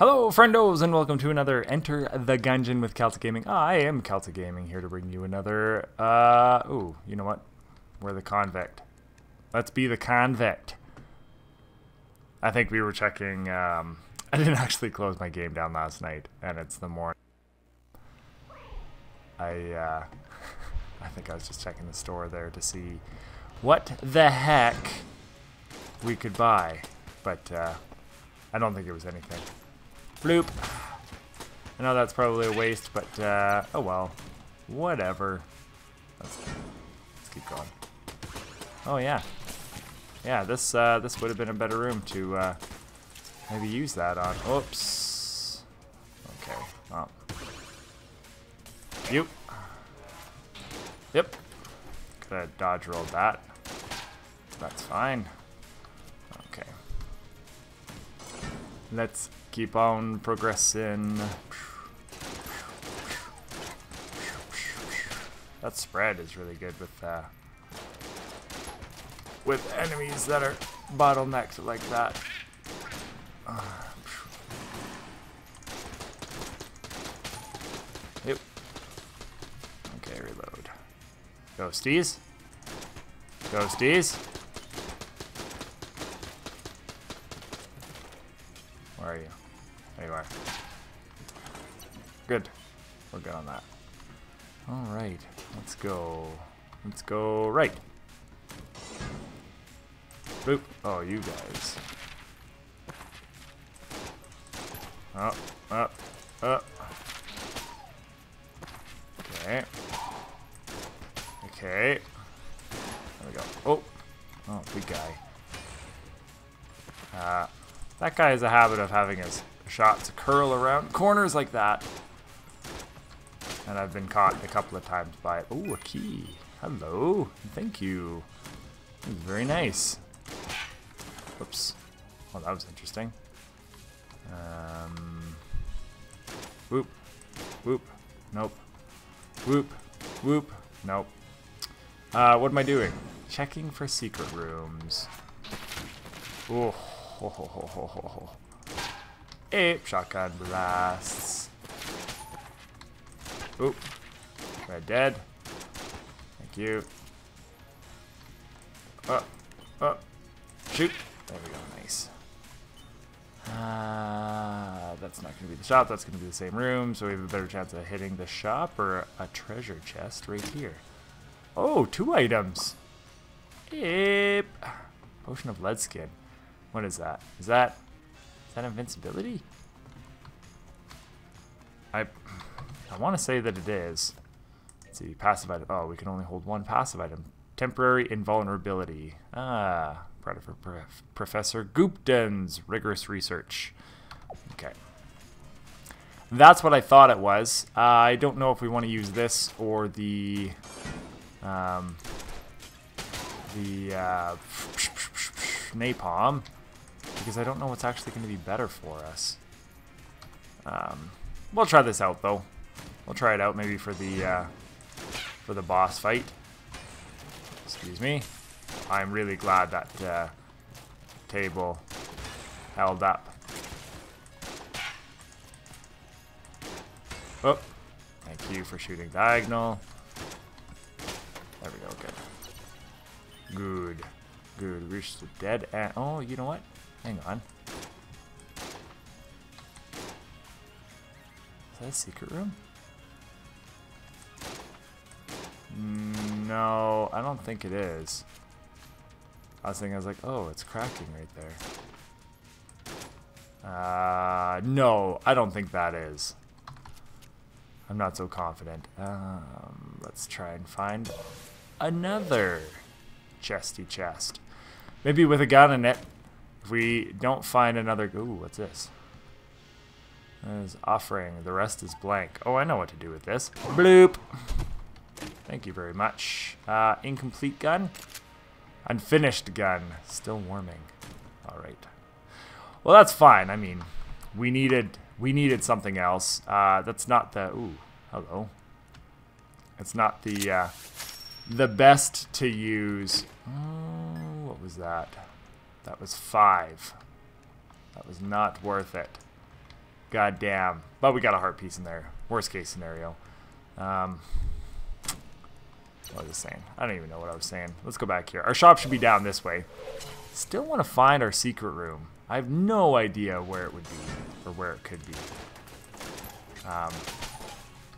Hello, friendos, and welcome to another Enter the Gungeon with Calta Gaming. I am Calta Gaming, here to bring you another, uh, ooh, you know what? We're the convict. Let's be the convict. I think we were checking, um, I didn't actually close my game down last night, and it's the morning. I, uh, I think I was just checking the store there to see what the heck we could buy, but, uh, I don't think it was anything. Bloop. I know that's probably a waste, but uh, oh well. Whatever. Let's, let's keep going. Oh yeah. Yeah, this uh, this would have been a better room to uh, maybe use that on. Oops. Okay. Well. You. Yep. Could have dodge rolled that. That's fine. Okay. Let's keep on progressing. That spread is really good with uh, with enemies that are bottlenecked like that. Yep. Okay, reload. Ghosties. Ghosties. There you are. Good. We're good on that. Alright, let's go. Let's go right. Boop. Oh, you guys. Up, up, up. Okay. Okay. There we go. Oh. Oh, big guy. Uh, that guy has a habit of having his shots curl around corners like that. And I've been caught a couple of times by it. Oh, a key. Hello. Thank you. very nice. Oops. Well, that was interesting. Um, whoop. Whoop. Nope. Whoop. Whoop. Nope. Uh, what am I doing? Checking for secret rooms. Oh. Ho, ho, ho, ho, ho, ho. Ape shotgun blasts. Oop. Red dead. Thank you. Up. Up. Shoot. There we go. Nice. Uh, that's not going to be the shop. That's going to be the same room. So we have a better chance of hitting the shop or a treasure chest right here. Oh, two items. Yep. Potion of lead skin. What is that? Is that is that invincibility? I I want to say that it is. Let's see, passive item. Oh, we can only hold one passive item. Temporary invulnerability. Ah, Predator Prof Professor Goopton's rigorous research. Okay. That's what I thought it was. Uh, I don't know if we want to use this or the um, the uh, napalm because I don't know what's actually going to be better for us. Um, we'll try this out though. We'll try it out maybe for the uh, for the boss fight. Excuse me. I'm really glad that uh, table held up. Oh, thank you for shooting diagonal. There we go, good. Good. Good. Reach the dead end. Oh, you know what? Hang on. Is that a secret room? No, I don't think it is. I was thinking, I was like, oh, it's cracking right there. Uh, no, I don't think that is. I'm not so confident. Um, let's try and find another chesty chest. Maybe with a gun in it. If we don't find another... Ooh, what's this? That is offering. The rest is blank. Oh, I know what to do with this. Bloop. Thank you very much. Uh, incomplete gun. Unfinished gun. Still warming. Alright. Well, that's fine. I mean, we needed we needed something else. Uh, that's not the... Ooh, hello. It's not the uh, the best to use. Oh, what was that? That was five. That was not worth it. God damn. But we got a heart piece in there. Worst case scenario. Um, what was I saying? I don't even know what I was saying. Let's go back here. Our shop should be down this way. Still want to find our secret room. I have no idea where it would be or where it could be. Um,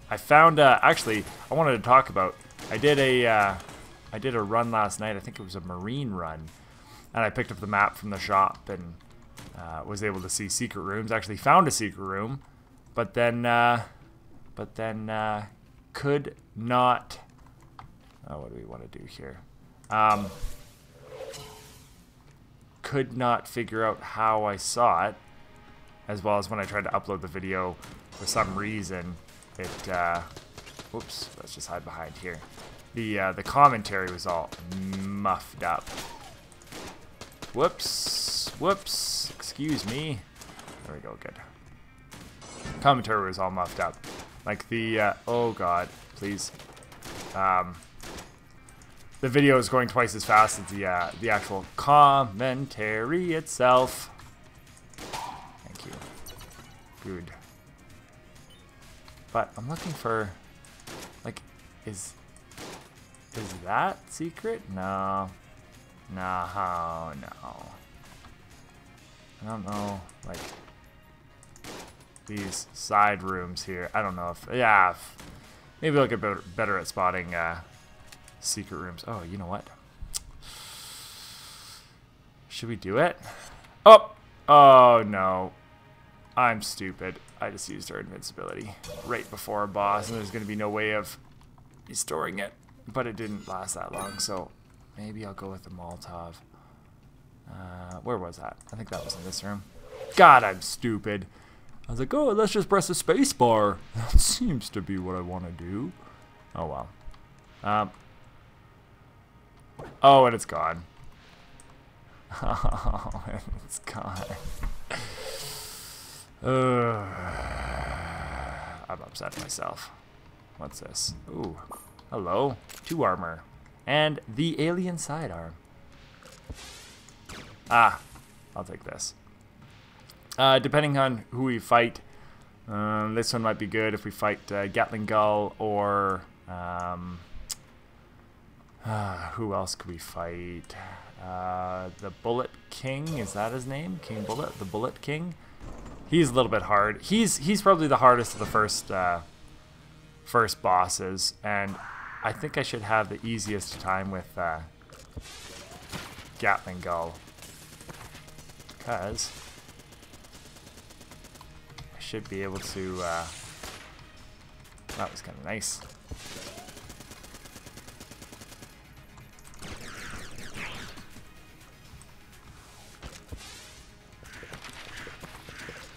I found, uh, actually, I wanted to talk about, I did a, uh, I did a run last night. I think it was a marine run. And I picked up the map from the shop and uh, was able to see secret rooms. Actually found a secret room, but then, uh, but then uh, could not. Oh, what do we want to do here? Um, could not figure out how I saw it, as well as when I tried to upload the video, for some reason, it. Uh, whoops. Let's just hide behind here. The uh, the commentary was all muffed up. Whoops. Whoops. Excuse me. There we go. Good. Commentary was all muffed up. Like the, uh, oh god, please. Um, the video is going twice as fast as the, uh, the actual commentary itself. Thank you. Good. But I'm looking for, like, is, is that secret? No. No, no. I don't know, like, these side rooms here. I don't know if, yeah, maybe I'll get better, better at spotting uh, secret rooms. Oh, you know what? Should we do it? Oh! Oh, no. I'm stupid. I just used our invincibility right before a boss, and there's going to be no way of restoring it. But it didn't last that long, so maybe I'll go with the Molotov. Uh, where was that? I think that was in this room. God, I'm stupid. I was like, oh, let's just press the space bar. That seems to be what I want to do. Oh, well. Um. Oh, and it's gone. Oh, and it's gone. Uh, I'm upset myself. What's this? Ooh. Hello. Two armor. And the alien sidearm. Ah, I'll take this. Uh, depending on who we fight, um, this one might be good if we fight uh, Gatling Gull or um, uh, who else could we fight? Uh, the Bullet King is that his name? King Bullet, the Bullet King. He's a little bit hard. He's he's probably the hardest of the first uh, first bosses, and I think I should have the easiest time with uh, Gatling Gull because I should be able to, uh, that was kind of nice.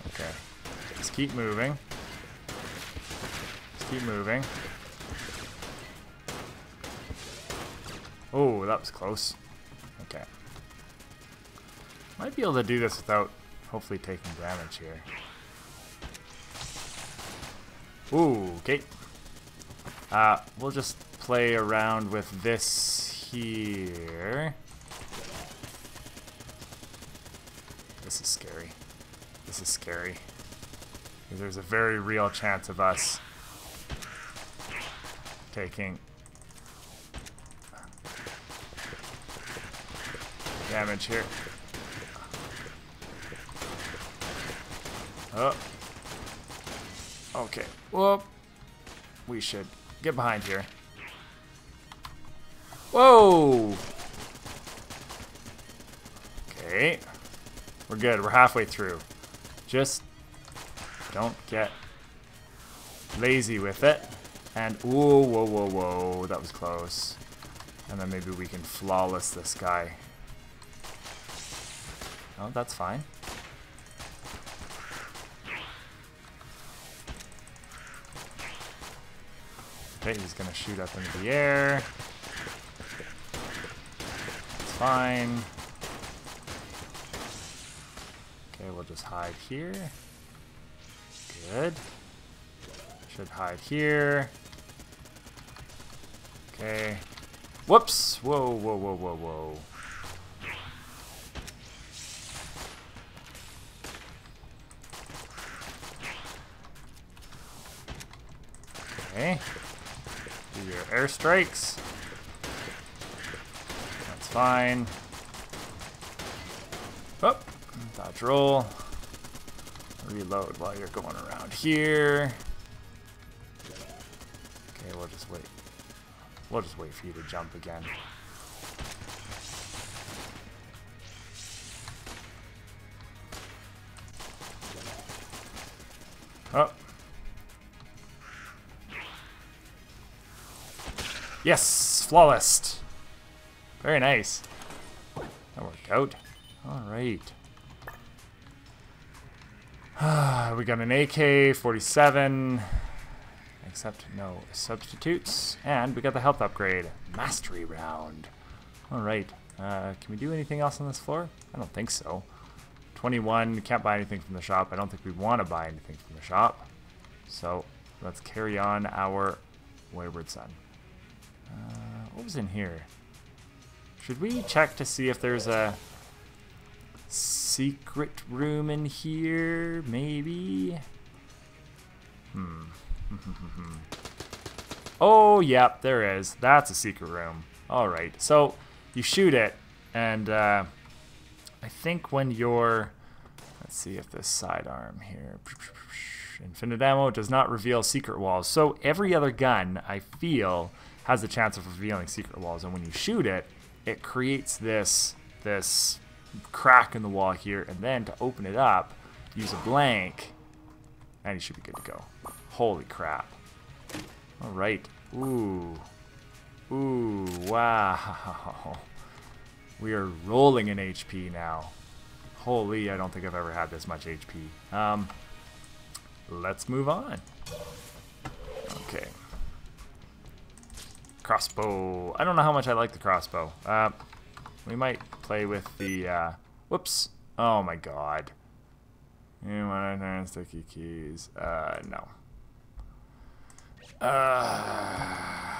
Okay, just keep moving. Just keep moving. Oh, that was close. Okay. Might be able to do this without hopefully taking damage here. Ooh, okay. Uh, we'll just play around with this here. This is scary. This is scary. There's a very real chance of us taking damage here. Oh. Okay. Whoop. We should get behind here. Whoa! Okay. We're good. We're halfway through. Just don't get lazy with it. And, whoa, whoa, whoa, whoa. That was close. And then maybe we can flawless this guy. Oh, that's fine. Okay, he's gonna shoot up into the air. It's fine. Okay, we'll just hide here. Good. Should hide here. Okay. Whoops! Whoa, whoa, whoa, whoa, whoa. Okay. Do your airstrikes. That's fine. Oh, dodge roll. Reload while you're going around here. Okay, we'll just wait. We'll just wait for you to jump again. Yes, flawless. Very nice. That worked out. All right. we got an AK-47, except no substitutes, and we got the health upgrade, mastery round. All right. Uh, can we do anything else on this floor? I don't think so. 21, can't buy anything from the shop. I don't think we want to buy anything from the shop. So let's carry on our Wayward Son. Uh, what was in here? Should we check to see if there's a secret room in here? Maybe? Hmm. oh, yep, there is. That's a secret room. Alright, so you shoot it, and uh, I think when you're... Let's see if this sidearm here... Infinite ammo does not reveal secret walls. So every other gun, I feel, has the chance of revealing secret walls. And when you shoot it, it creates this this crack in the wall here. And then to open it up, use a blank, and you should be good to go. Holy crap. All right. Ooh. Ooh, wow. We are rolling in HP now. Holy, I don't think I've ever had this much HP. Um, let's move on. Okay. Crossbow. I don't know how much I like the crossbow. Uh, we might play with the, uh, whoops. Oh my god. You want to turn sticky keys? Uh, no. Uh,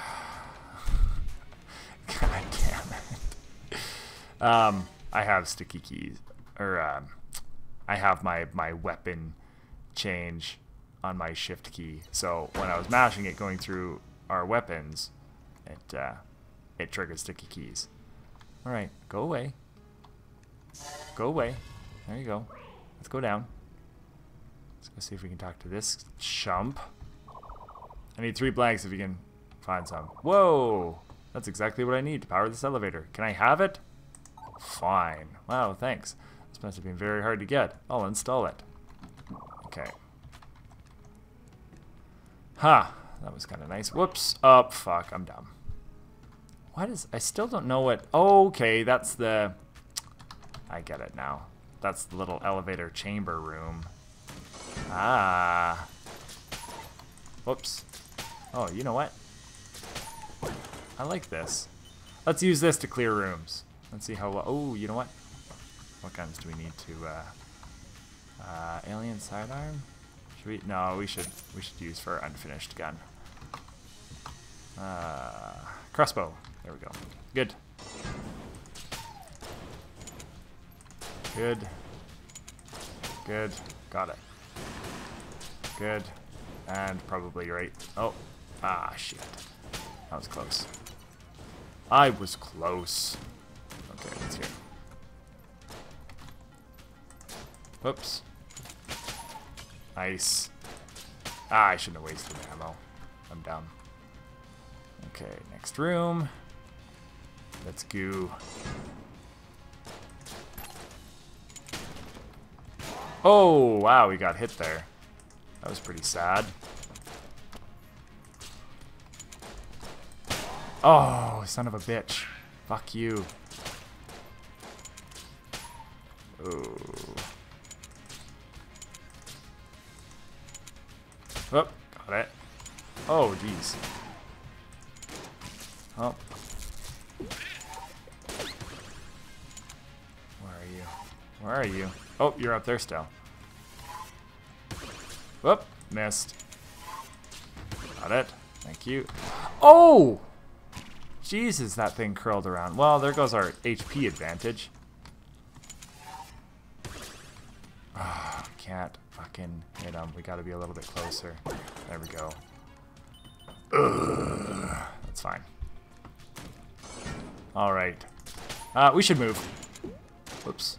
god damn it. Um, I have sticky keys, or, um, I have my, my weapon change on my shift key. So when I was mashing it going through our weapons, it uh, it triggers sticky keys. All right, go away. Go away. There you go. Let's go down. Let's go see if we can talk to this chump. I need three blanks if you can find some. Whoa! That's exactly what I need to power this elevator. Can I have it? Fine. Wow, thanks. This must have been very hard to get. I'll install it. Okay. Ha! Huh, that was kind of nice. Whoops. Oh, fuck. I'm dumb. What is... I still don't know what... Oh, okay, that's the... I get it now. That's the little elevator chamber room. Ah. Whoops. Oh, you know what? I like this. Let's use this to clear rooms. Let's see how... Oh, you know what? What guns do we need to... Uh, uh, alien sidearm? Should we? No, we should. We should use for unfinished gun. Uh, crossbow. There we go. Good. Good. Good. Got it. Good. And probably right. Oh. Ah, shit. That was close. I was close. Okay, let's hear. Whoops. Nice. Ah, I shouldn't have wasted the ammo. I'm dumb. Okay, next room. Let's go. Oh, wow, we got hit there. That was pretty sad. Oh, son of a bitch. Fuck you. Oh. Oh, got it. Oh, jeez. Oh. Where are you? Oh, you're up there still. Whoop, missed. Got it. Thank you. Oh! Jesus, that thing curled around. Well, there goes our HP advantage. Oh, can't fucking hit him. We gotta be a little bit closer. There we go. Ugh, that's fine. All right. Uh, we should move. Whoops.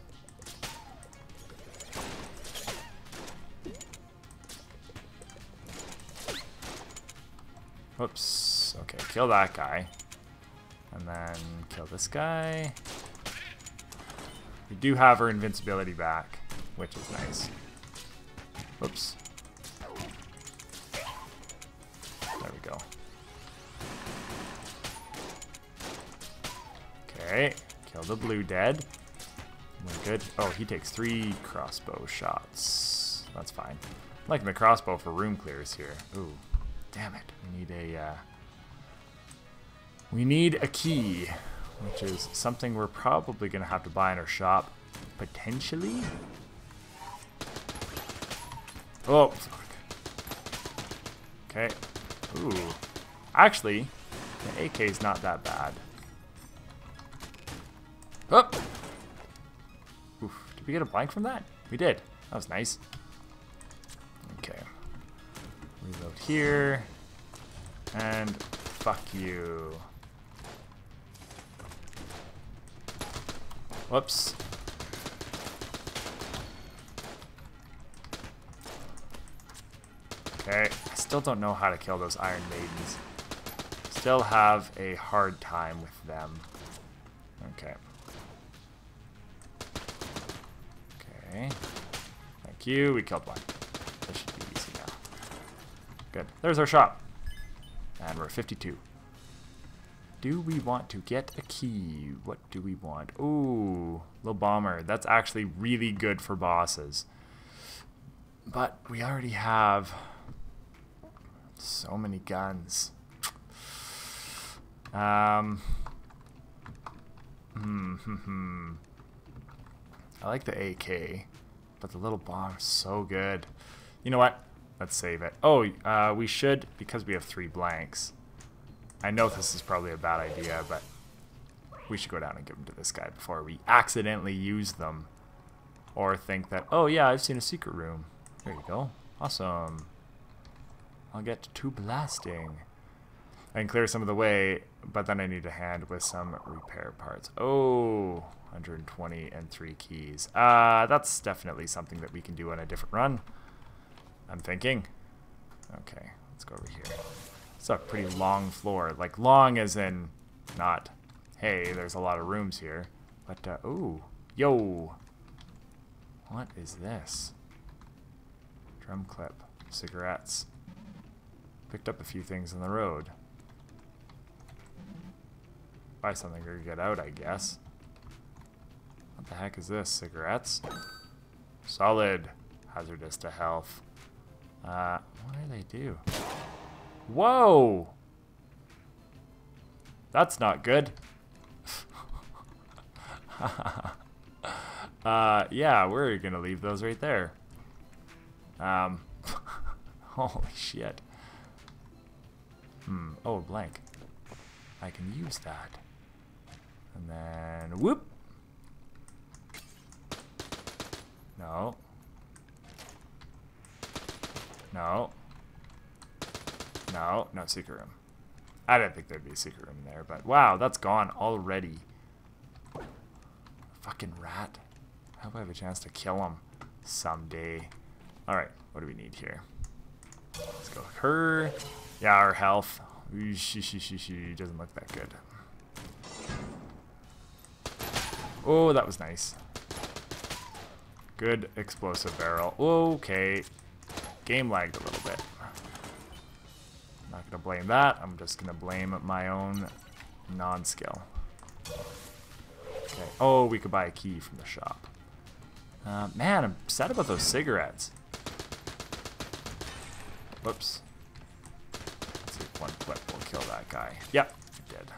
Kill that guy. And then kill this guy. We do have our invincibility back, which is nice. Whoops. There we go. Okay, kill the blue dead. We're good. Oh, he takes three crossbow shots. That's fine. I'm liking the crossbow for room clears here. Ooh, damn it. We need a, uh, we need a key, which is something we're probably going to have to buy in our shop, potentially. Oh, fuck. Okay. Ooh. Actually, the AK is not that bad. Oh! Oof. Did we get a blank from that? We did. That was nice. Okay. Reload here. And fuck you. Whoops. Okay, I still don't know how to kill those Iron Maidens. Still have a hard time with them. Okay. Okay. Thank you. We killed one. This should be easy now. Good. There's our shop. And we're 52. Do we want to get a key? What do we want? Ooh, little bomber. That's actually really good for bosses. But we already have so many guns. Um. Hmm, hmm, hmm. I like the AK, but the little bomb is so good. You know what? Let's save it. Oh, uh, we should, because we have three blanks. I know this is probably a bad idea, but we should go down and give them to this guy before we accidentally use them. Or think that, oh yeah, I've seen a secret room. There you go. Awesome. I'll get to blasting. Can clear some of the way, but then I need a hand with some repair parts. Oh, 120 and three keys. Uh, that's definitely something that we can do on a different run. I'm thinking. Okay, let's go over here. It's a pretty long floor. Like, long as in not, hey, there's a lot of rooms here. But, uh, ooh. Yo! What is this? Drum clip. Cigarettes. Picked up a few things on the road. Buy something or get out, I guess. What the heck is this? Cigarettes? Solid. Hazardous to health. Uh, what do they do? Whoa! That's not good. uh, yeah, we're gonna leave those right there. Um, holy shit. Hmm, oh, blank. I can use that. And then, whoop! No. No. No, no secret room. I didn't think there'd be a secret room there, but wow, that's gone already. Fucking rat. I hope I have a chance to kill him someday. Alright, what do we need here? Let's go her. Yeah, our health. She, she, she, she doesn't look that good. Oh, that was nice. Good explosive barrel. Okay. Game lagged a little bit. Not gonna blame that. I'm just gonna blame my own non-skill. Okay. Oh, we could buy a key from the shop. Uh, man, I'm sad about those cigarettes. Whoops. Let's if one clip will kill that guy. Yep, did.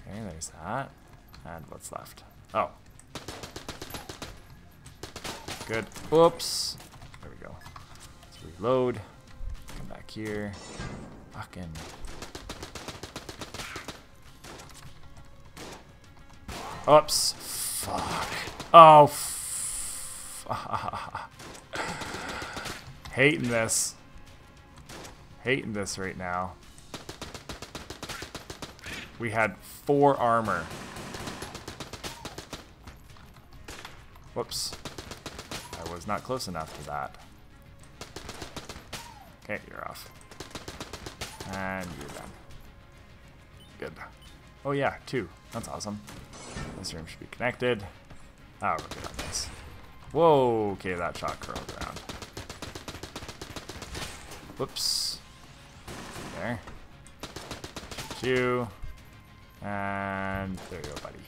Okay, there's that. And what's left? Oh. Good. Whoops. There we go. Let's reload. Back here. Fucking. Oops. Fuck. Oh, fuck. Hating this. hating this right now. We had four armor. Whoops. I was not close enough to that. Okay, you're off. And you're done. Good. Oh yeah, two. That's awesome. This room should be connected. Oh, we're good on this. Whoa, okay, that shot curled around. Whoops. There. You. And there you go, buddy.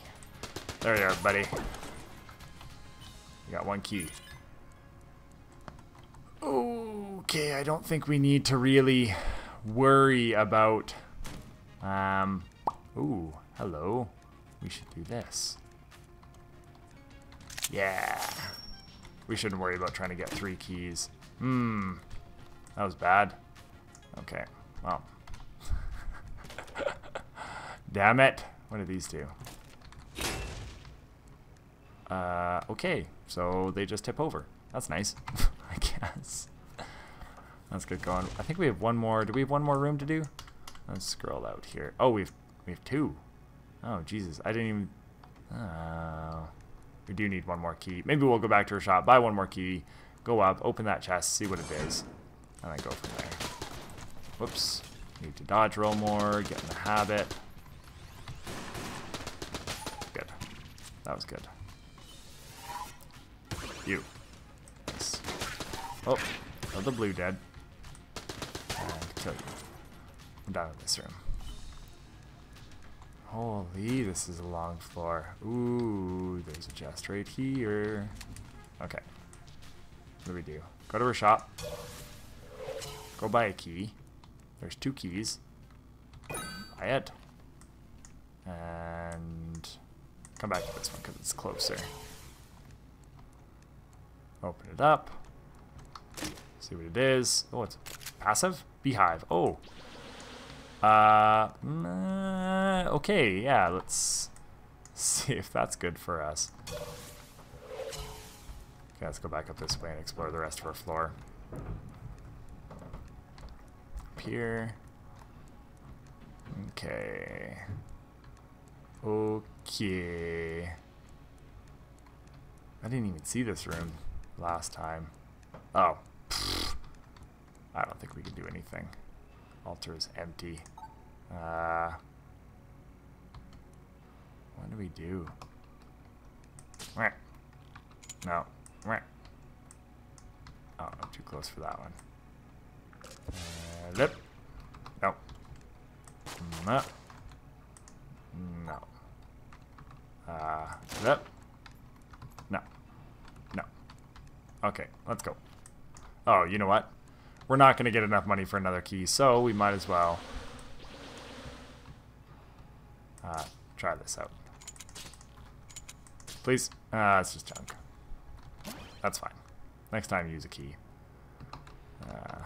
There you are, buddy. You got one key. Okay, I don't think we need to really worry about... Um, ooh, hello. We should do this. Yeah. We shouldn't worry about trying to get three keys. Hmm. That was bad. Okay. Well. Damn it. What do these do? Uh, okay. So they just tip over. That's nice. I guess. Let's get going. I think we have one more. Do we have one more room to do? Let's scroll out here. Oh, we've we have two. Oh, Jesus. I didn't even... Uh, we do need one more key. Maybe we'll go back to our shop, buy one more key, go up, open that chest, see what it is, and then go from there. Whoops. Need to dodge roll more, get in the habit. Good. That was good. You. Nice. Oh, oh the blue dead. Kill you. I'm down in this room. Holy, this is a long floor. Ooh, there's a chest right here. Okay. What do we do? Go to our shop. Go buy a key. There's two keys. Buy it. And come back to this one because it's closer. Open it up. See what it is. Oh, it's passive? Beehive. Oh, uh, mm, okay, yeah, let's see if that's good for us. Okay, let's go back up this way and explore the rest of our floor. Up here. Okay. Okay. I didn't even see this room last time. Oh. I don't think we can do anything. Altar is empty. Uh, what do we do? No. Oh, I'm too close for that one. Uh, lip. No. No. No. Uh. No. No. Okay, let's go. Oh, you know what? We're not going to get enough money for another key, so we might as well uh, try this out. Please. Uh, it's just junk. That's fine. Next time, use a key. Uh,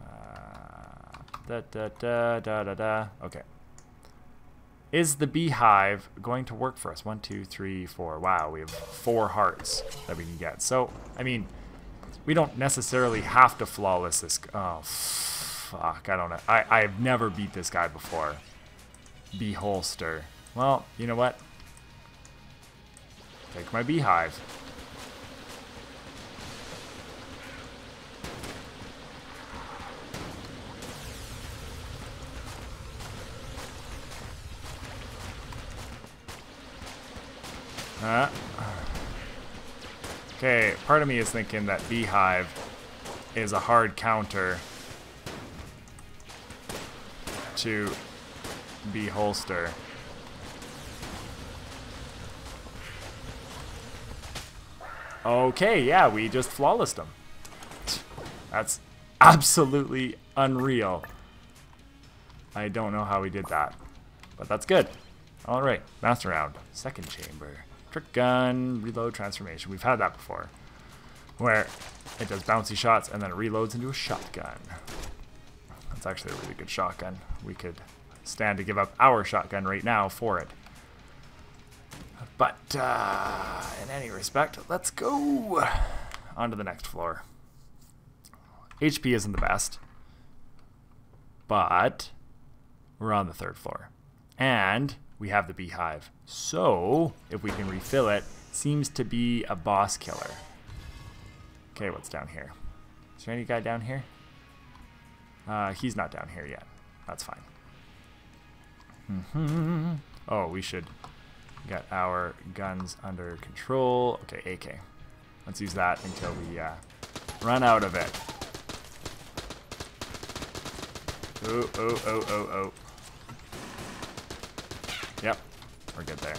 uh, da da da da da da. Okay. Is the beehive going to work for us? One, two, three, four. Wow, we have four hearts that we can get. So, I mean, we don't necessarily have to flawless this. Oh, fuck. I don't know. I, I've never beat this guy before. Beholster. Well, you know what? Take my beehive. Uh, Okay, part of me is thinking that Beehive is a hard counter to Beholster. Okay, yeah, we just flawlessed them. That's absolutely unreal. I don't know how we did that, but that's good. All right, master round, second chamber. Trick gun, reload, transformation. We've had that before. Where it does bouncy shots and then reloads into a shotgun. That's actually a really good shotgun. We could stand to give up our shotgun right now for it. But uh, in any respect, let's go on to the next floor. HP isn't the best. but we're on the third floor. And we have the beehive. So, if we can refill it, seems to be a boss killer. Okay, what's down here? Is there any guy down here? Uh, he's not down here yet. That's fine. Mm-hmm. Oh, we should get our guns under control. Okay, AK. Let's use that until we uh, run out of it. Oh, oh, oh, oh, oh. Yep, we're good there.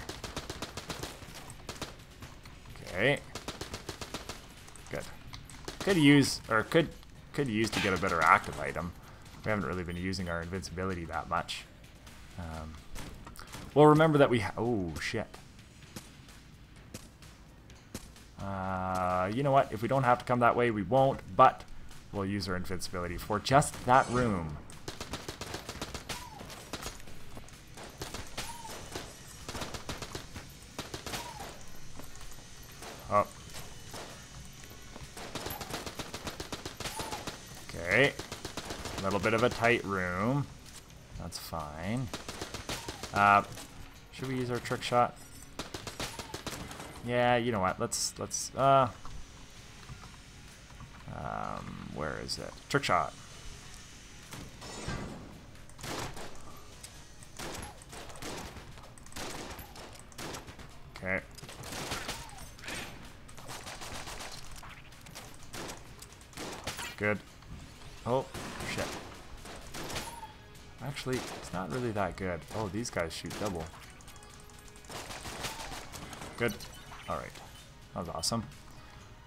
Okay. Good. Could use, or could could use to get a better active item. We haven't really been using our invincibility that much. Um, well, remember that we oh shit. Uh, you know what? If we don't have to come that way, we won't. But we'll use our invincibility for just that room. Bit of a tight room. That's fine. Uh, should we use our trick shot? Yeah, you know what? Let's let's uh um where is it? Trick shot. Okay. Good. Actually, it's not really that good. Oh, these guys shoot double. Good. Alright. That was awesome.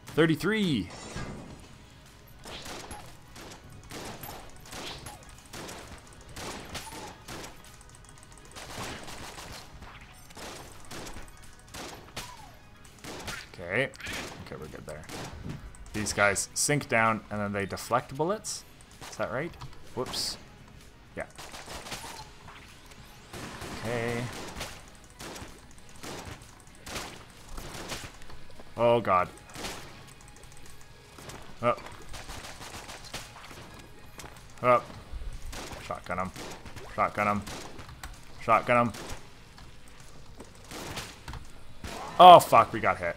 33! Okay. Okay, we're good there. These guys sink down and then they deflect bullets. Is that right? Whoops. Yeah. Okay. Oh god. Up. Up. Shotgun him. Shotgun him. Shotgun him. Oh fuck, we got hit.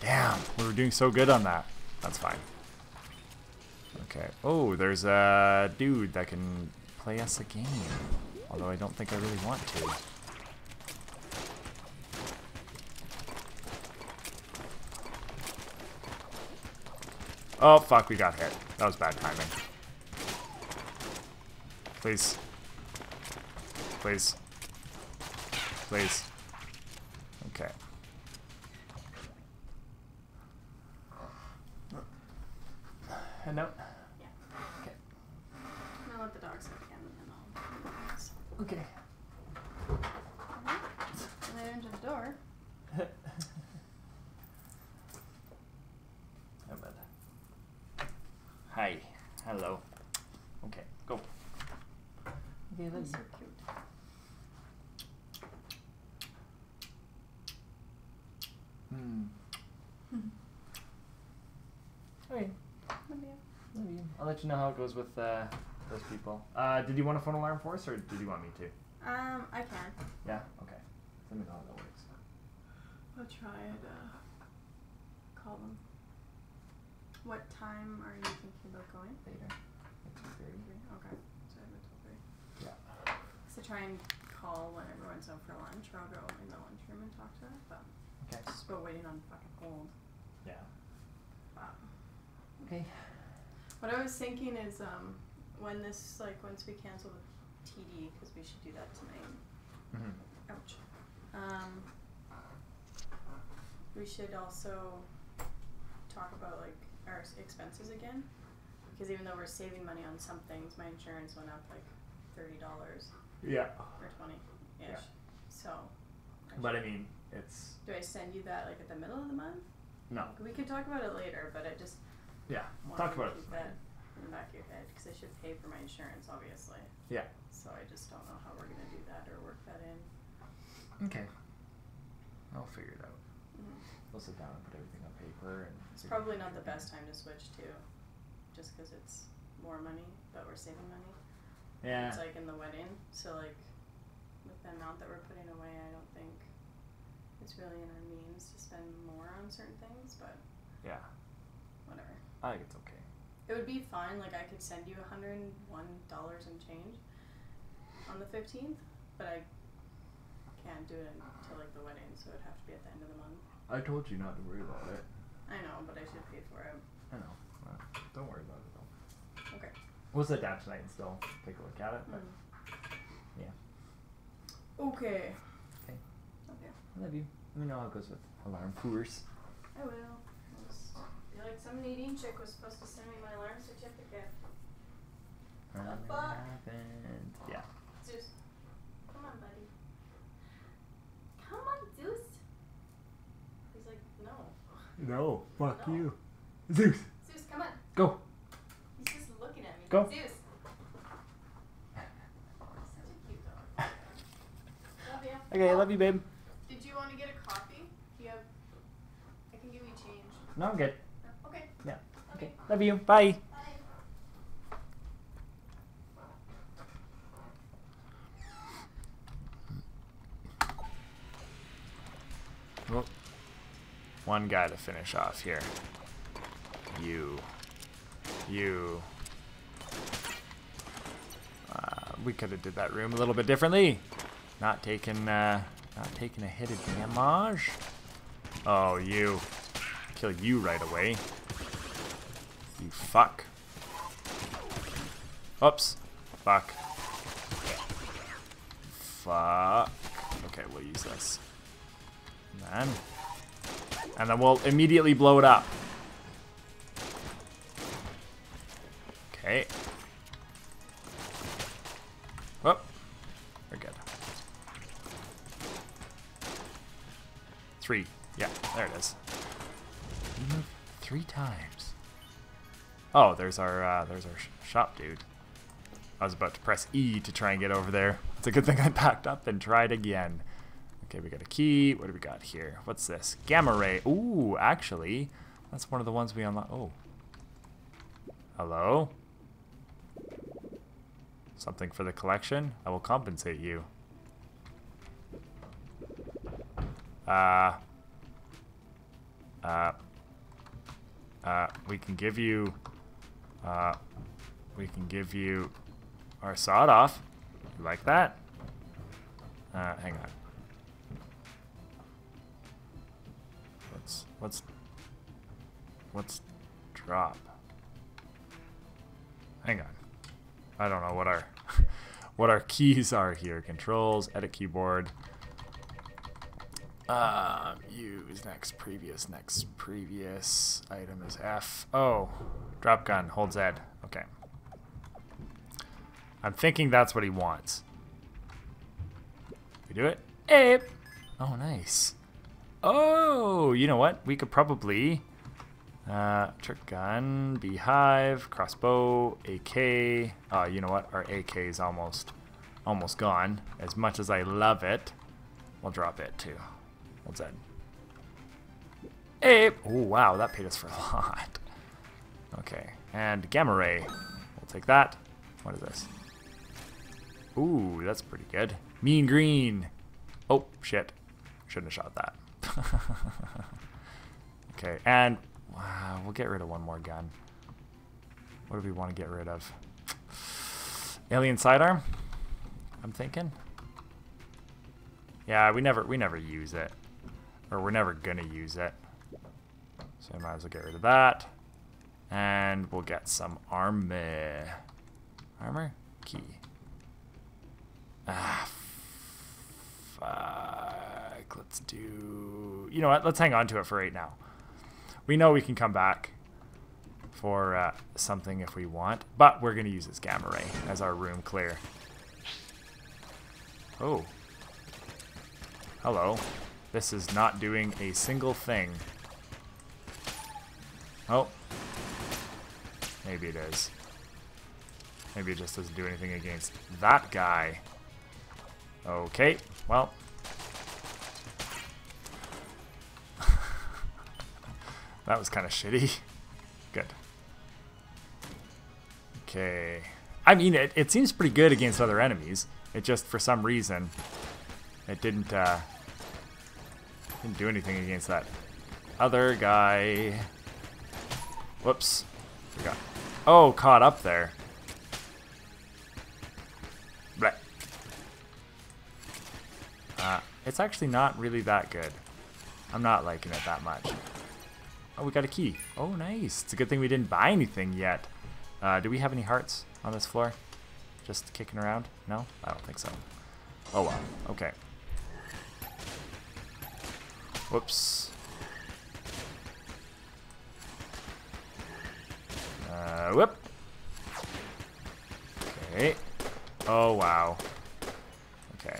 Damn, we were doing so good on that. That's fine. Okay. Oh, there's a dude that can play us a game. Although I don't think I really want to. Oh, fuck, we got hit. That was bad timing. Please. Please. Please. Okay. And no. Yeah. Okay. I'm gonna let the dogs out again and then I'll. Okay. And I enter the door. Hi. Hello. Okay, go. Okay, That's so cute. Hmm. Okay. Love you. Love you. I'll let you know how it goes with uh, those people. Uh, did you want a phone alarm for us, or did you want me to? Um, I can. Yeah. Okay. Let me know how that works. I'll try and uh, call them. What time are you thinking about going? Later. At two thirty. Okay. So I have until three. Yeah. So try and call when everyone's out for lunch, or I'll go in the lunchroom and talk to her. But Okay. just about waiting on fucking hold. Yeah. But Okay. What I was thinking is, um, when this like once we cancel the TD, because we should do that tonight. Mm-hmm. Ouch. Um, we should also talk about like our s- expenses again, because even though we're saving money on some things, my insurance went up like thirty dollars Yeah. or twenty ish. Yeah. So. But I mean, it's do I send you that like at the middle of the month? no. We can talk about it later, but I just Yeah. wanted Talk to about it. keep that in the back of your head because I should pay for my insurance, obviously. Yeah. So I just don't know how we're gonna do that or work that in. Okay. I'll figure it out. Mhm. We'll sit down and put everything on paper and. It's figure probably not the best time to switch to, just because it's more money, but we're saving money. Yeah. It's like in the wedding, so like with the amount that we're putting away, I don't think it's really in our means to spend more on certain things, but Yeah. whatever. I think it's okay. It would be fine. Like I could send you a hundred and one dollars and change on the fifteenth, but I can't do it until like the wedding, so it'd have to be at the end of the month. I told you not to worry about it. I know, but I should pay for it. I know. Uh, don't worry about it though. Okay. We'll sit down tonight and still take a look at it. But Mm. yeah. Okay. Okay. Okay. I love you. Let me know how it goes with alarm pours. I will. I was- like some Nadine chick was supposed to send me my alarm certificate. The fuck? happened. Yeah. Zeus, come on, buddy. Come on, Zeus. He's like, no. No. Fuck No. you. Zeus. Zeus, come on. Go. He's just looking at me. Go. Zeus. Such a cute dog. Love ya. Okay, I love you, babe. Did you want to get a coffee? Do you have? I can give you change. No, I'm good. No? Okay. Yeah. Okay. Okay. Love you. Bye. Bye. Well, one guy to finish off here. You. You. Uh, we could have did that room a little bit differently. Not taking, uh, not taking a hit of damage. Oh, you. Kill you right away. You fuck. Oops. Fuck. Fuck. Okay, we'll use this. And then, and then we'll immediately blow it up. Okay. Oh, we're good. Three. Yeah, there it is. Three times. Oh, there's our uh, there's our sh shop dude. I was about to press E to try and get over there. It's a good thing I backed up and tried again. Okay, we got a key. What do we got here? What's this? Gamma ray. Ooh, actually, that's one of the ones we unlock. Oh. Hello? Something for the collection? I will compensate you. Uh. Uh. Uh, we can give you. Uh, we can give you our sawed off. You like that? Uh, hang on. What's what's what's drop? Hang on. I don't know what our what our keys are here. Controls, edit keyboard. Um, use next, previous, next, previous. Item is F. Oh, drop gun, hold Z. Okay. I'm thinking that's what he wants. We do it? Ape! Oh, nice. Oh, you know what? We could probably... Uh, trick gun, beehive, crossbow, AK. Uh, you know what? Our AK is almost, almost gone. As much as I love it, we'll drop it too. What's that? Ape! Oh, wow, that paid us for a lot. Okay, and gamma ray. We'll take that. What is this? Ooh, that's pretty good. Mean green. Oh, shit. Shouldn't have shot that. okay, and wow, we'll get rid of one more gun. What do we want to get rid of? Alien sidearm? I'm thinking. Yeah, we never we never use it. Or we're never gonna use it. So I might as well get rid of that. And we'll get some armor. Armor? Key. Ah, fuck. Let's do... You know what? Let's hang on to it for right now. We know we can come back for uh, something if we want, but we're going to use this gamma ray as our room clear. Oh. Hello. This is not doing a single thing. Oh. Maybe it is. Maybe it just doesn't do anything against that guy. Okay, well. that was kind of shitty. Good. Okay. I mean, it, it seems pretty good against other enemies. It just, for some reason, it didn't, uh, didn't do anything against that other guy. Whoops. Forgot. Oh, caught up there. Uh, it's actually not really that good. I'm not liking it that much. Oh, we got a key. Oh, nice. It's a good thing we didn't buy anything yet. Uh, do we have any hearts on this floor? Just kicking around? No? I don't think so. Oh well. Okay. Whoops. Uh, whoop. Okay. Oh, wow. Okay.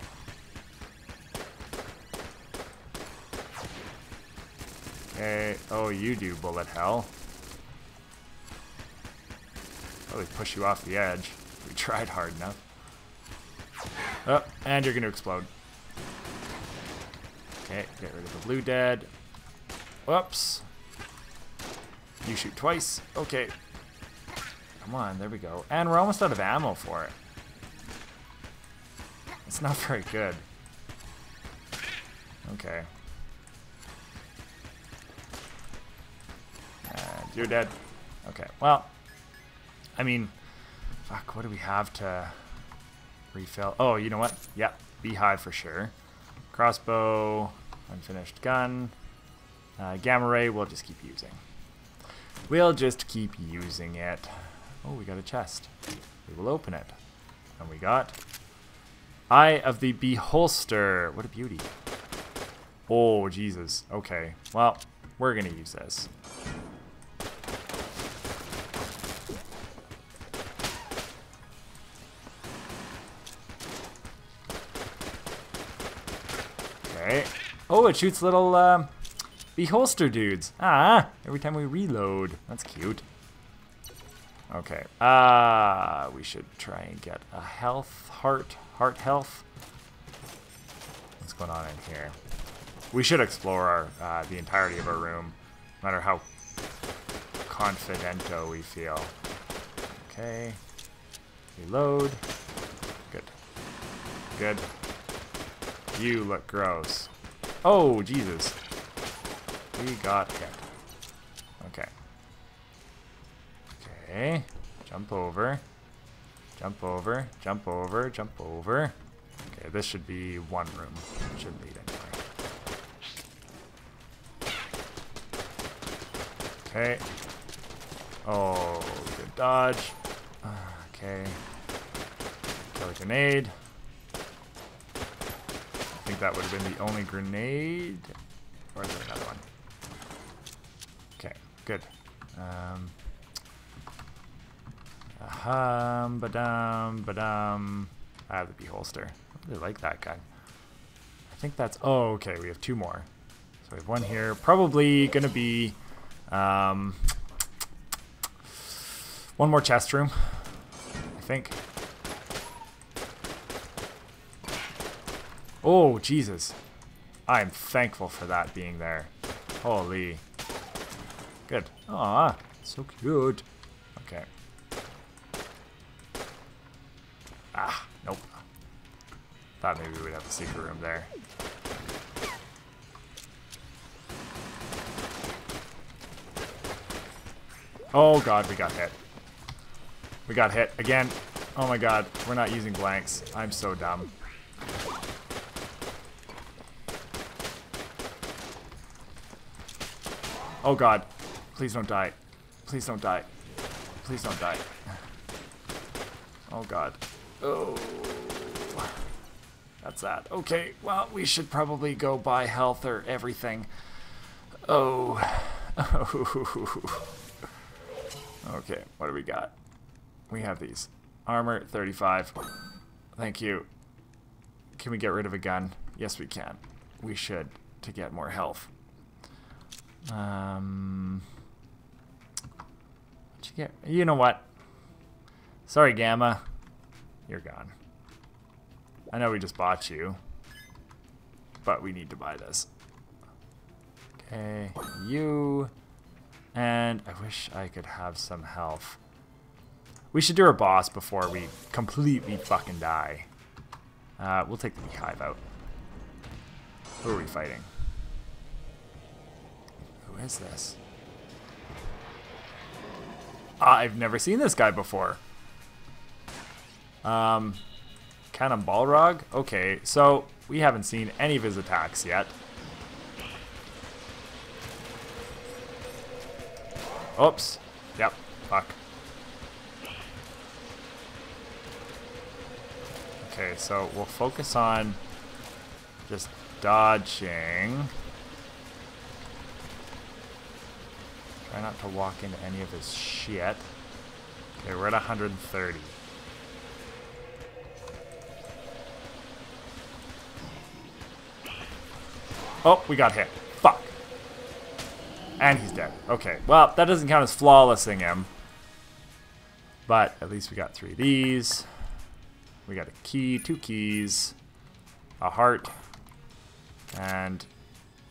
Okay. Oh, you do, bullet hell. Really push you off the edge. We tried hard enough. Oh, and you're going to explode. Okay, get rid of the blue dead. Whoops. You shoot twice. Okay. Come on, there we go. And we're almost out of ammo for it. It's not very good. Okay. And you're dead. Okay, well, I mean, fuck, what do we have to refill? Oh, you know what? Yep, beehive for sure. Crossbow, unfinished gun. Uh, gamma ray, we'll just keep using. We'll just keep using it. Oh, we got a chest. We will open it. And we got Eye of the Beholster. What a beauty. Oh, Jesus. Okay. Well, we're going to use this. Okay. Oh, it shoots little um, beholster dudes. Ah, every time we reload. That's cute. Okay. Uh, we should try and get a health, heart, heart health. What's going on in here? We should explore our, uh, the entirety of our room, no matter how confidento we feel. Okay. Reload. Good. Good. You look gross. Oh, Jesus. We got hit. Okay. Jump over. Jump over. Jump over. Jump over. Okay, this should be one room. Shouldn't lead anywhere. Okay. Oh, good dodge. Okay. Kill a grenade. I think that would have been the only grenade. Or is there another one? Okay, good. Um, Aham, badam, badam. I have the beholster. I really like that guy. I think that's... Oh, okay, we have two more. So we have one here. Probably to be... Um, one more chest room, I think. Oh, Jesus. I'm thankful for that being there. Holy. Good. Aw, so cute. Thought maybe we'd have a secret room there. Oh god, we got hit. We got hit again. Oh my god, we're not using blanks. I'm so dumb. Oh god. Please don't die. Please don't die. Please don't die. Oh god. Oh. That's that. Okay, well, we should probably go buy health or everything. Oh. okay, what do we got? We have these. Armor, 35. Thank you. Can we get rid of a gun? Yes, we can. We should, to get more health. Um, you get? You know what? Sorry, Gamma. You're gone. I know we just bought you, but we need to buy this. Okay, you, and I wish I could have some health. We should do our boss before we completely fucking die. Uh, we'll take the beehive out. Who are we fighting? Who is this? I've never seen this guy before. Um, Cannon Balrog? Okay, so we haven't seen any of his attacks yet. Oops. Yep. Fuck. Okay, so we'll focus on just dodging. Try not to walk into any of his shit. Okay, we're at 130. Oh, we got hit. Fuck. And he's dead. Okay, well, that doesn't count as flawlessing him. But at least we got three of these. We got a key, two keys, a heart, and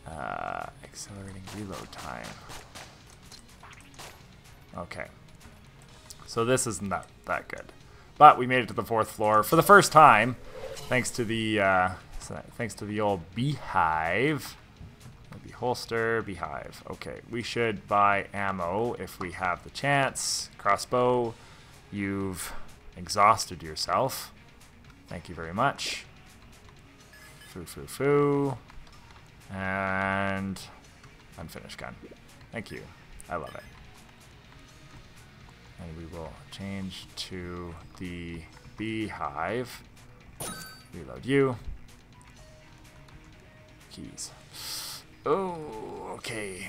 uh, accelerating reload time. Okay. So this isn't that, that good. But we made it to the fourth floor for the first time, thanks to the uh, thanks to the old beehive. Maybe holster, beehive. Okay, we should buy ammo if we have the chance. Crossbow, you've exhausted yourself. Thank you very much. Foo foo foo. And unfinished gun. Thank you. I love it. And we will change to the beehive. Reload you. Keys. Oh, okay.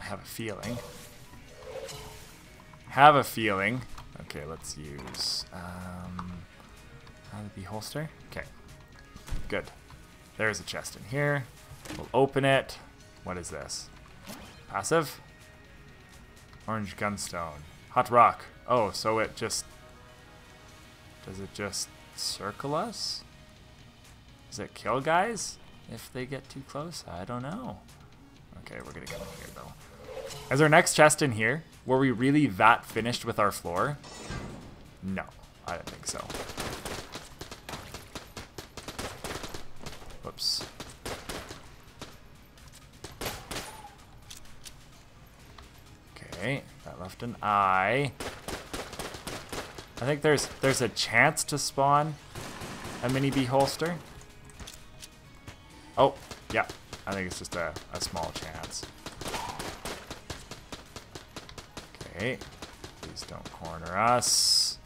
I have a feeling. Have a feeling. Okay, let's use um, the holster. Okay, good. There's a chest in here. We'll open it. What is this? Passive? Orange Guon Stone. Hot rock. Oh, so it just... Does it just circle us? Does it kill guys if they get too close? I don't know. Okay, we're gonna go in here though. Is our next chest in here? Were we really that finished with our floor? No, I don't think so. Whoops. Okay, that left an eye. I think there's there's a chance to spawn a mini beholster. Oh, yeah. I think it's just a, a small chance. Okay. Please don't corner us.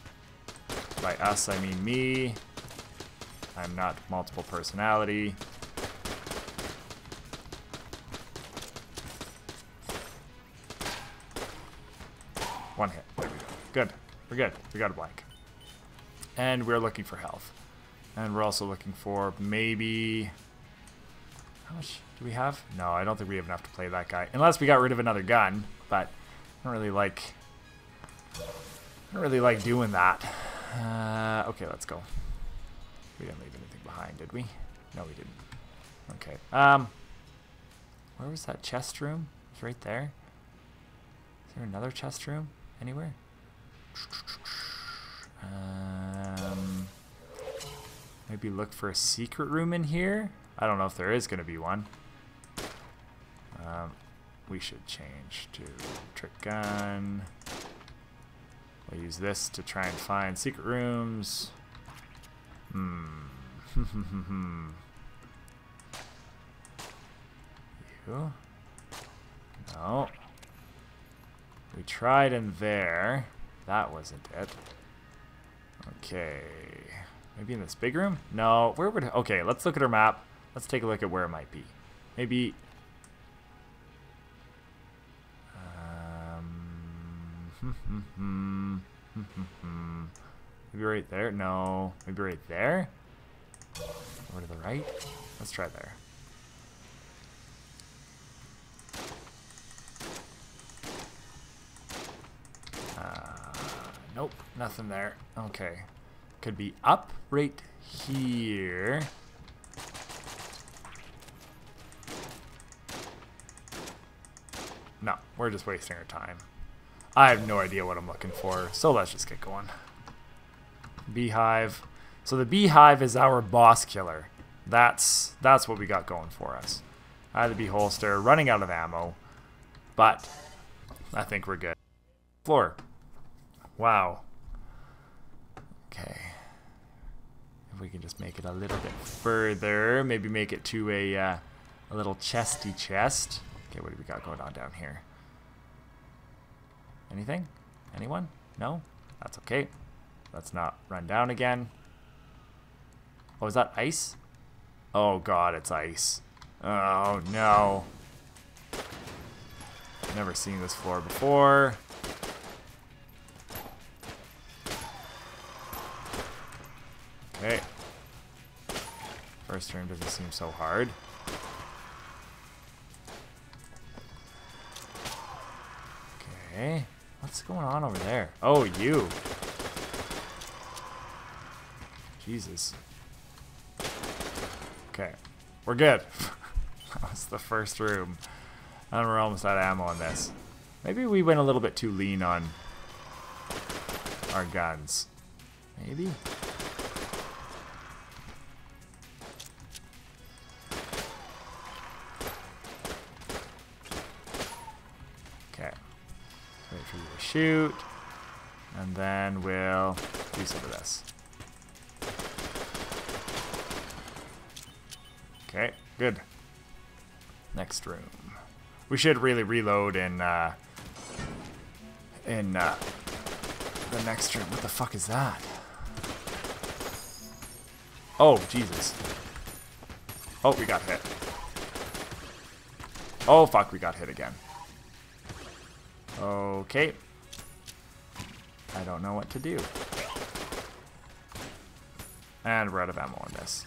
By us, I mean me. I'm not multiple personality. One hit. There we go. Good. We're good. We got a blank. And we're looking for health. And we're also looking for maybe... How much do we have? No, I don't think we have enough to play that guy. Unless we got rid of another gun. But I don't really like... I don't really like doing that. Uh, okay, let's go. We didn't leave anything behind, did we? No, we didn't. Okay. Um, where was that chest room? It's right there. Is there another chest room anywhere? Um, maybe look for a secret room in here. I don't know if there is going to be one. Um, we should change to trick gun. We'll use this to try and find secret rooms. Hmm. you? No. We tried in there. That wasn't it. Okay. Maybe in this big room? No. Where would... Okay, let's look at our map. Let's take a look at where it might be. Maybe... Um... Maybe right there? No. Maybe right there? Or to the right? Let's try there. Uh, nope, nothing there. Okay. Could be up right here. No, we're just wasting our time. I have no idea what I'm looking for, so let's just get going. Beehive. So the beehive is our boss killer. That's that's what we got going for us. I had the beholster, running out of ammo, but I think we're good. Floor. Wow. Okay. If we can just make it a little bit further, maybe make it to a uh, a little chesty chest. Okay, what do we got going on down here? Anything? Anyone? No? That's okay. Let's not run down again. Oh, is that ice? Oh god, it's ice. Oh no. Never seen this floor before. Okay. First room doesn't seem so hard. Okay. What's going on over there? Oh, you. Jesus. Okay. We're good. that was the first room. And we're almost out of ammo on this. Maybe we went a little bit too lean on our guns. Maybe? Wait for you to shoot. And then we'll do some of this. Okay, good. Next room. We should really reload in uh, in uh, the next room. What the fuck is that? Oh, Jesus. Oh, we got hit. Oh, fuck, we got hit again. Okay. I don't know what to do. And we're out of ammo on this.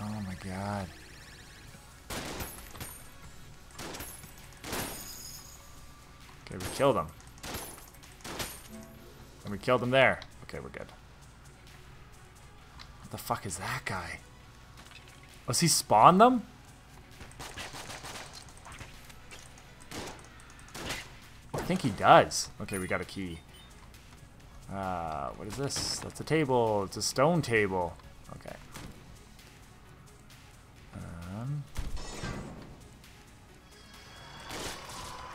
Oh my god. Okay, we killed him. And we killed him there. Okay, we're good. What the fuck is that guy? Was he spawn them? Think he does. Okay, we got a key. Uh, what is this? That's a table. It's a stone table. Okay. Um,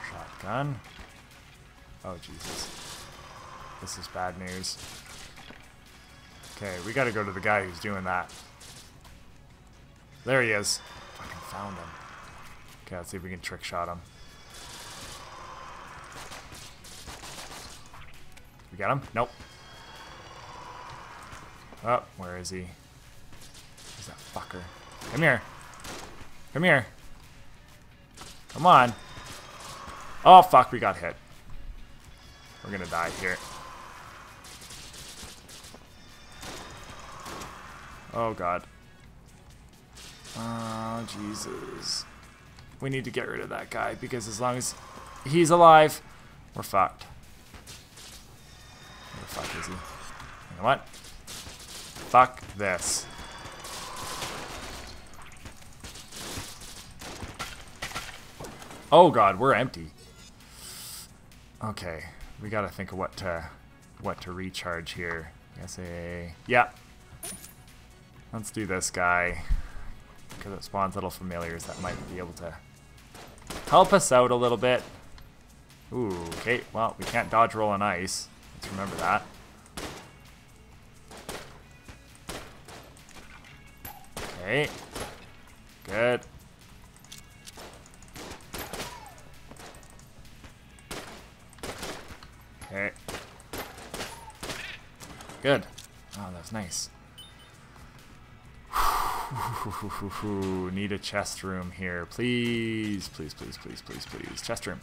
shotgun. Oh, Jesus. This is bad news. Okay, we gotta go to the guy who's doing that. There he is. Fucking found him. Okay, let's see if we can trick shot him. We got him? Nope. Oh, where is he? Where's that fucker? Come here. Come here. Come on. Oh, fuck, we got hit. We're gonna die here. Oh, God. Oh, Jesus. We need to get rid of that guy, because as long as he's alive, we're fucked. Fuck is he? You know what? Fuck this. Oh god, we're empty. Okay, we gotta think of what to what to recharge here. Yes, a yeah. Let's do this guy because it spawns little familiars that might be able to help us out a little bit. Ooh, okay. Well, we can't dodge roll on ice. Remember that. Okay. Good. Okay. Good. Oh, that's nice. Need a chest room here. Please, please, please, please, please, please. Chest room.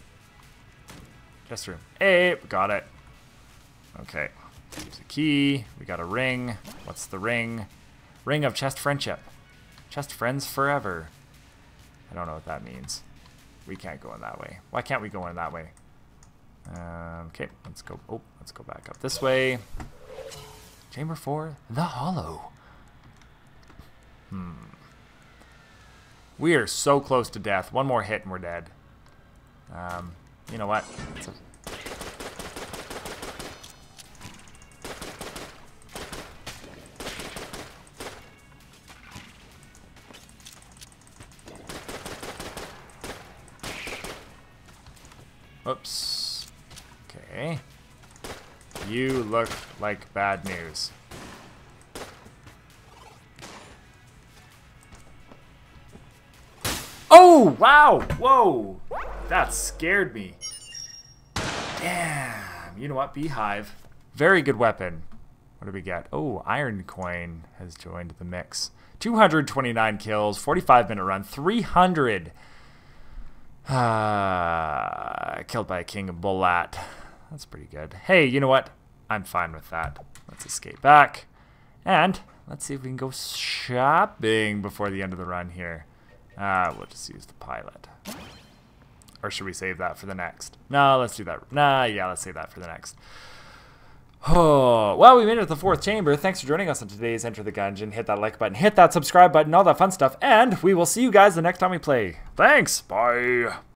Chest room. Hey, got it. Okay. There's a key. We got a ring. What's the ring? Ring of chest friendship. Chest friends forever. I don't know what that means. We can't go in that way. Why can't we go in that way? Um, okay, let's go. Oh, let's go back up this way. Chamber 4, the Hollow. Hmm. We are so close to death. One more hit and we're dead. Um, you know what? It's a look like bad news. Oh, wow. Whoa. That scared me. Damn. You know what? Beehive. Very good weapon. What do we get? Oh, Iron Coin has joined the mix. 229 kills, 45 minute run, 300. Uh, killed by a king of Bullat. That's pretty good. Hey, you know what? I'm fine with that. Let's escape back. And let's see if we can go shopping before the end of the run here. Uh, we'll just use the pilot. Or should we save that for the next? No, let's do that. Nah, yeah, let's save that for the next. Oh, well, we made it to the fourth chamber. Thanks for joining us on today's Enter the Gungeon. Hit that like button, hit that subscribe button, all that fun stuff, and we will see you guys the next time we play. Thanks. Bye.